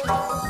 Bye.